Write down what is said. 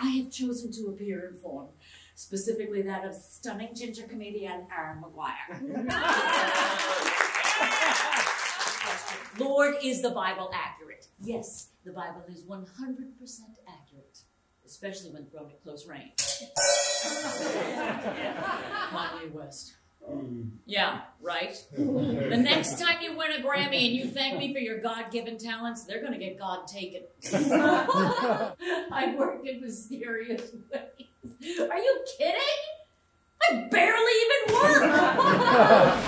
I have chosen to appear in form, specifically that of stunning ginger comedian Aaron McGuire. Lord, is the Bible accurate? Yes, the Bible is 100% accurate, especially when thrown at close range. Kanye West. Mm. Yeah, right. The next time you win a Grammy and you thank me for your God given talents, they're going to get God taken. I work in mysterious ways. Are you kidding? I barely even work.